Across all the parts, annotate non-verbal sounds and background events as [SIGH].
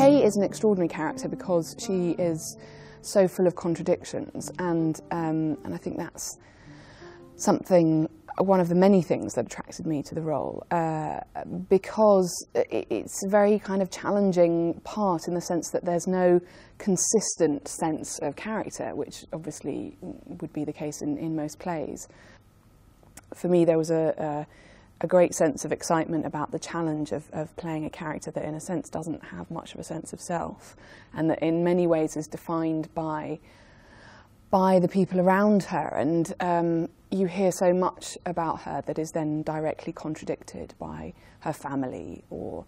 Kay is an extraordinary character because she is so full of contradictions, and um, and I think that's something one of the many things that attracted me to the role uh, because it's a very kind of challenging part in the sense that there's no consistent sense of character, which obviously would be the case in, in most plays. For me, there was a, a, a great sense of excitement about the challenge of, of playing a character that, in a sense, doesn't have much of a sense of self, and that in many ways is defined by by the people around her. And um, you hear so much about her that is then directly contradicted by her family or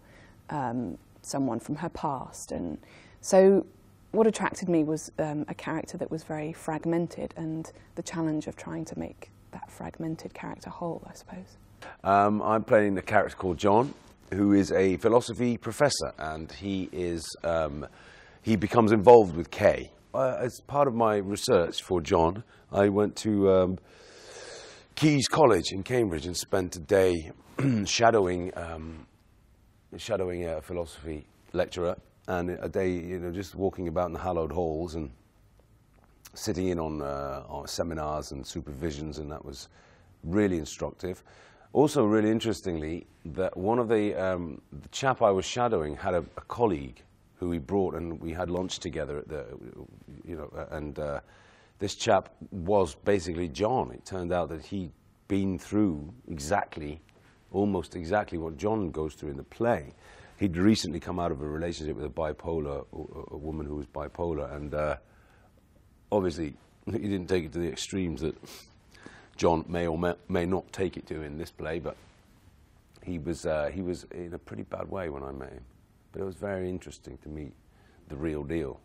um, someone from her past. And so what attracted me was um, a character that was very fragmented and the challenge of trying to make that fragmented character whole, I suppose. Um, I'm playing the character called John, who is a philosophy professor, and he is um, he becomes involved with Kay. Uh, as part of my research for John, I went to um, College in Cambridge and spent a day [CLEARS THROAT] shadowing um, shadowing a philosophy lecturer and a day you know just walking about in the hallowed halls and sitting in on, uh, on seminars and supervisions and that was really instructive. Also really interestingly that one of the, um, the chap I was shadowing had a, a, colleague who he brought and we had lunch together at the you know and uh, this chap was basically John. It turned out that he'd been through exactly, almost exactly what John goes through in the play. He'd recently come out of a relationship with a bipolar, a woman who was bipolar, and uh, obviously he didn't take it to the extremes that John may or may, may not take it to in this play, but he was, uh, he was in a pretty bad way when I met him. But it was very interesting to meet the real deal.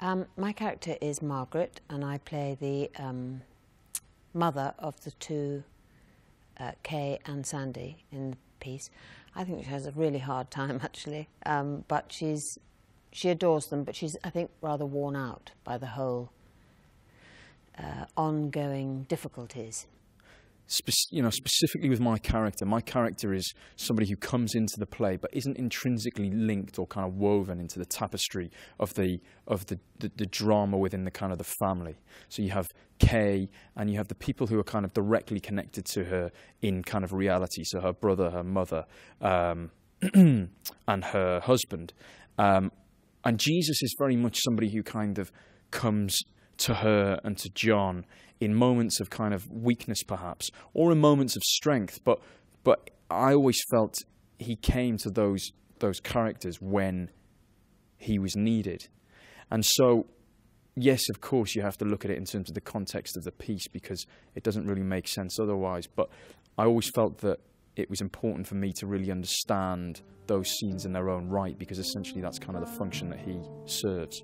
Um, my character is Margaret, and I play the um, mother of the two, uh, Kay and Sandy, in the piece. I think she has a really hard time, [LAUGHS] actually, um, but she's she adores them, but she's, I think, rather worn out by the whole uh, ongoing difficulties you know, specifically with my character, my character is somebody who comes into the play but isn't intrinsically linked or kind of woven into the tapestry of the of the, the, the drama within the kind of the family. So you have Kay and you have the people who are kind of directly connected to her in kind of reality. So her brother, her mother, um, [CLEARS THROAT] and her husband. Um, and Jesus is very much somebody who kind of comes to her and to John in moments of kind of weakness, perhaps, or in moments of strength. But but I always felt he came to those those characters when he was needed, and so. Yes, of course, you have to look at it in terms of the context of the piece because it doesn't really make sense otherwise. But I always felt that it was important for me to really understand those scenes in their own right because essentially that's kind of the function that he serves.